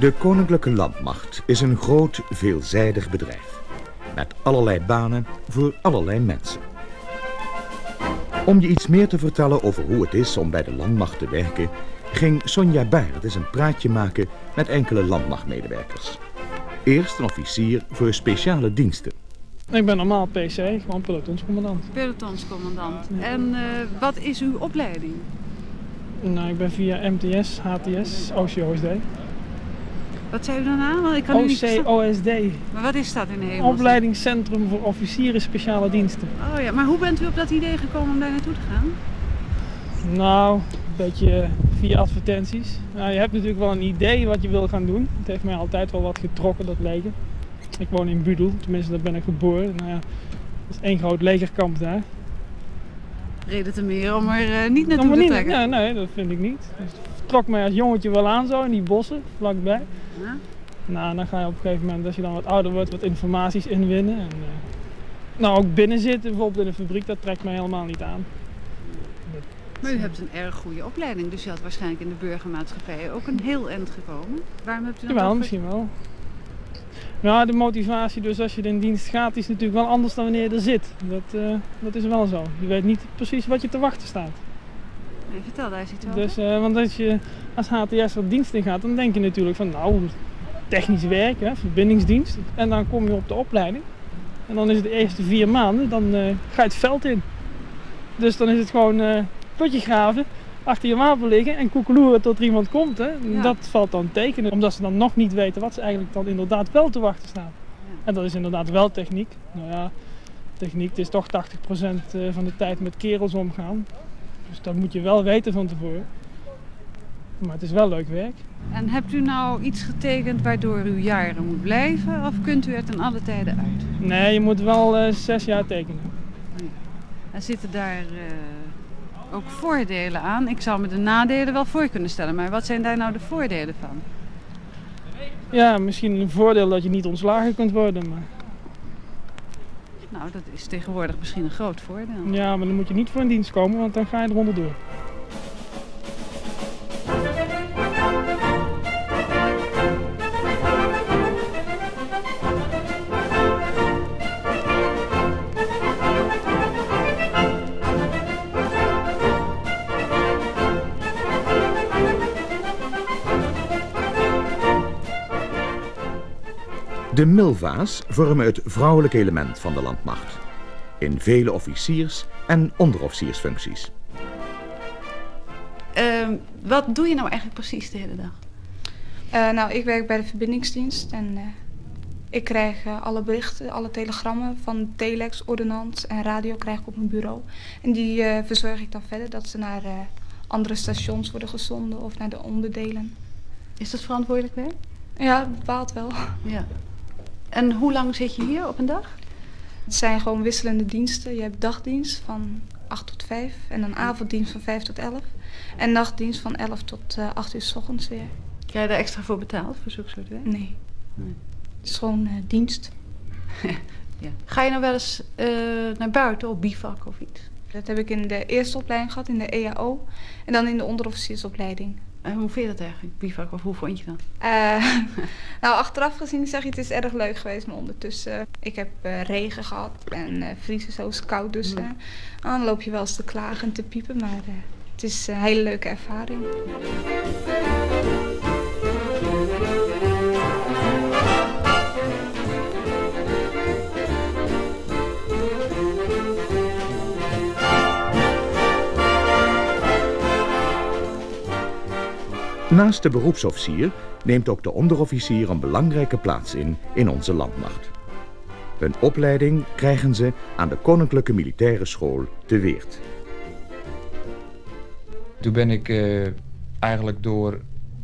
De Koninklijke Landmacht is een groot, veelzijdig bedrijf. Met allerlei banen voor allerlei mensen. Om je iets meer te vertellen over hoe het is om bij de landmacht te werken... ging Sonja Baert eens een praatje maken met enkele landmachtmedewerkers. Eerst een officier voor speciale diensten. Ik ben normaal PC, gewoon pelotonscommandant. Pelotonscommandant. En uh, wat is uw opleiding? Nou, ik ben via MTS, HTS, OCOSD. Wat zei u daarna? Want ik kan OCOSD. Maar wat is dat in hemel? Opleidingscentrum voor officieren speciale diensten. Oh ja, maar hoe bent u op dat idee gekomen om daar naartoe te gaan? Nou, een beetje via advertenties. Nou, je hebt natuurlijk wel een idee wat je wil gaan doen. Het heeft mij altijd wel wat getrokken, dat leger. Ik woon in Budel, tenminste daar ben ik geboren. Nou ja, dat is één groot legerkamp daar. Reden te meer om er uh, niet naartoe te trekken? Nee, nee, dat vind ik niet. Dus trok mij als jongetje wel aan zo, in die bossen, vlakbij. Ja. Nou, dan ga je op een gegeven moment, als je dan wat ouder wordt, wat informaties inwinnen. En, uh, nou, ook binnen zitten, bijvoorbeeld in een fabriek, dat trekt mij helemaal niet aan. Maar u hebt een erg goede opleiding, dus u had waarschijnlijk in de burgermaatschappij ook een heel eind gekomen. Waarom hebt u dat Jawel, misschien wel. Nou, de motivatie dus als je in dienst gaat is natuurlijk wel anders dan wanneer je er zit. Dat, uh, dat is wel zo. Je weet niet precies wat je te wachten staat. Nee, vertel daar eens iets over. Dus, uh, want als je als HTS er dienst in gaat, dan denk je natuurlijk van nou, technisch werk, hè, verbindingsdienst. En dan kom je op de opleiding. En dan is het de eerste vier maanden, dan uh, ga je het veld in. Dus dan is het gewoon putje graven, achter je wapen liggen en koekeloeren tot er iemand komt. Hè. Dat valt dan tekenen, omdat ze dan nog niet weten wat ze eigenlijk dan inderdaad wel te wachten staan. Ja. En dat is inderdaad wel techniek. Nou ja, techniek is toch 80% eh, van de tijd met kerels omgaan. Dus dat moet je wel weten van tevoren. Maar het is wel leuk werk. En hebt u nou iets getekend waardoor u jaren moet blijven? Of kunt u er ten alle tijden uit? Nee, je moet wel uh, zes jaar tekenen. Ja. En zitten daar... Uh ook voordelen aan. Ik zou me de nadelen wel voor kunnen stellen, maar wat zijn daar nou de voordelen van? Ja, misschien een voordeel dat je niet ontslagen kunt worden. Maar... Nou, dat is tegenwoordig misschien een groot voordeel. Ja, maar dan moet je niet voor een dienst komen, want dan ga je eronder door. De Milva's vormen het vrouwelijke element van de landmacht. In vele officiers- en onderofficiersfuncties. Uh, wat doe je nou eigenlijk precies de hele dag? Uh, nou, ik werk bij de verbindingsdienst en uh, ik krijg uh, alle berichten, alle telegrammen van telex, ordonnans en radio krijg ik op mijn bureau. En die verzorg ik dan verder dat ze naar andere stations worden gezonden of naar de onderdelen. Is dat verantwoordelijk werk? Ja, bepaald wel. Ja. En hoe lang zit je hier op een dag? Het zijn gewoon wisselende diensten. Je hebt dagdienst van 8 tot 5 en een avonddienst van 5 tot 11. En nachtdienst van 11 tot uh, 8 uur s ochtends weer. Krijg je daar extra voor betaald voor zulke soort werk? Nee. nee. Het is gewoon uh, dienst. ja. Ga je nou wel eens uh, naar buiten op bivak of iets? Dat heb ik in de eerste opleiding gehad, in de EAO. En dan in de onderofficiersopleiding. En hoe vind je dat eigenlijk, bivak? Of hoe vond je dat? Uh, nou, achteraf gezien zeg je, het is erg leuk geweest. Maar ondertussen, ik heb uh, regen gehad en uh, vriezen zo is koud. Dus mm. dan loop je wel eens te klagen en te piepen. Maar het is een hele leuke ervaring. Naast de beroepsofficier neemt ook de onderofficier een belangrijke plaats in in onze landmacht. Hun opleiding krijgen ze aan de Koninklijke Militaire School te Weert. Toen ben ik uh, eigenlijk door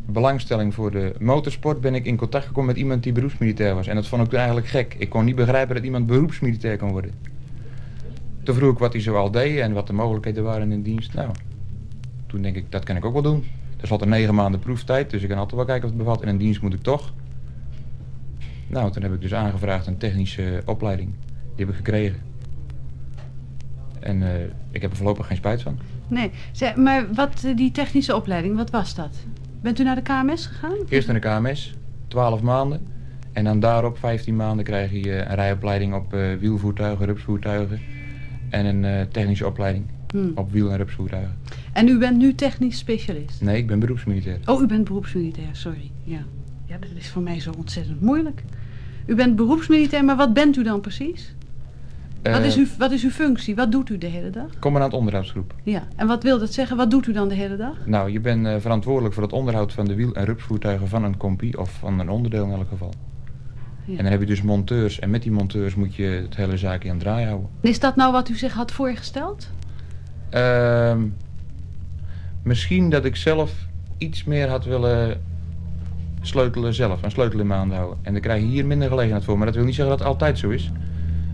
belangstelling voor de motorsport ben ik in contact gekomen met iemand die beroepsmilitair was. En dat vond ik eigenlijk gek. Ik kon niet begrijpen dat iemand beroepsmilitair kon worden. Toen vroeg ik wat hij zoal deed en wat de mogelijkheden waren in dienst. Nou, toen denk ik, dat kan ik ook wel doen. Er zat een negen maanden proeftijd, dus ik kan altijd wel kijken of het bevat. In een dienst moet ik toch. Nou, toen heb ik dus aangevraagd een technische opleiding. Die heb ik gekregen. En uh, ik heb er voorlopig geen spijt van. Nee, maar wat, die technische opleiding, wat was dat? Bent u naar de KMS gegaan? Eerst naar de KMS. 12 maanden. En dan daarop 15 maanden krijg je eh, een rijopleiding op eh, wielvoertuigen, rupsvoertuigen. En een eh, technische opleiding Hmm. op wiel- en rupsvoertuigen. En u bent nu technisch specialist? Nee, ik ben beroepsmilitair. Oh, u bent beroepsmilitair, sorry. Ja. ja, dat is voor mij zo ontzettend moeilijk. U bent beroepsmilitair, maar wat bent u dan precies? wat, Eh, is uw, wat is uw functie? Wat doet u de hele dag? Commandant onderhoudsgroep. Ja, en wat wil dat zeggen? Wat doet u dan de hele dag? Nou, je bent eh, verantwoordelijk voor het onderhoud van de wiel- en rupsvoertuigen van een compie of van een onderdeel in elk geval. Ja. En dan heb je dus monteurs en met die monteurs moet je het hele zaakje aan het draaien houden. Is dat nou wat u zich had voorgesteld? Ehm, misschien dat ik zelf iets meer had willen sleutelen zelf, een sleutel in mijn hand houden. En dan krijg je hier minder gelegenheid voor. Maar dat wil niet zeggen dat het altijd zo is.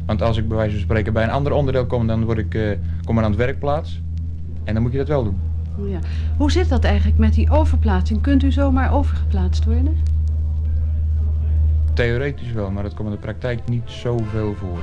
Want als ik bij wijze van spreken bij een ander onderdeel kom, dan word ik eh commandant werkplaats. En dan moet je dat wel doen. Ja. Hoe zit dat eigenlijk met die overplaatsing? Kunt u zomaar overgeplaatst worden? Theoretisch wel, maar dat komt in de praktijk niet zoveel voor.